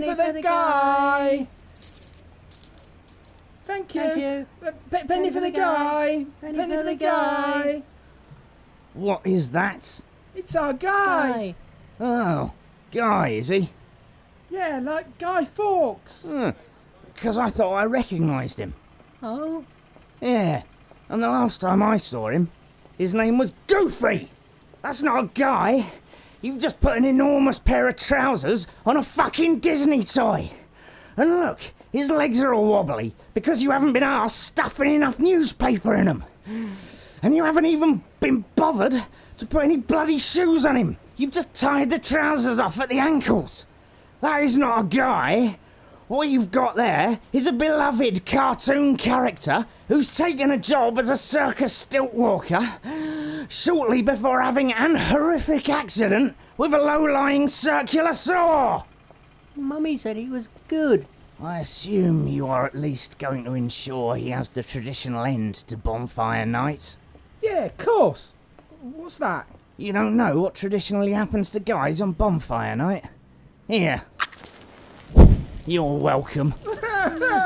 penny, for, the, guy. Thank you. Thank you. Uh, pe- penny, for the guy. Penny for the guy. What is that? It's our guy. Guy. Oh, Guy, is he? Yeah, like Guy Fawkes. Because I thought I recognised him. Oh, Yeah, and the last time I saw him, his name was Goofy! That's not a guy! You've just put an enormous pair of trousers on a fucking Disney toy! And look, his legs are all wobbly because you haven't been asked stuffing enough newspaper in them. And you haven't even been bothered to put any bloody shoes on him. You've just tied the trousers off at the ankles. That is not a guy. What you've got there is a beloved cartoon character who's taken a job as a circus stilt walker shortly before having an horrific accident with a low-lying circular saw. Mummy said he was good. I assume you are at least going to ensure he has the traditional end to Bonfire Night. Yeah, of course. What's that? You don't know what traditionally happens to guys on Bonfire Night? Here. You're welcome. Hey.